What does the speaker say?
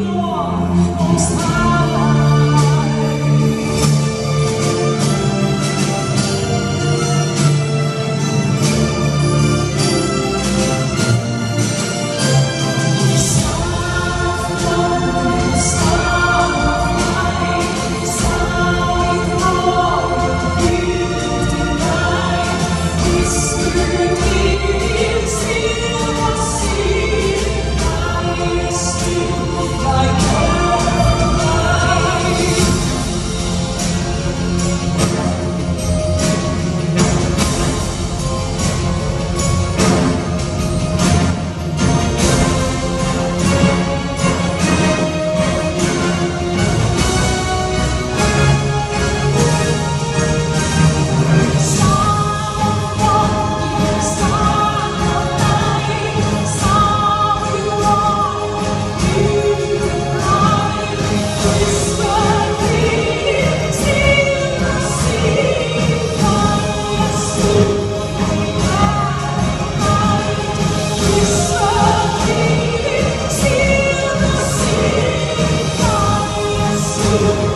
oh, most high. Thank you.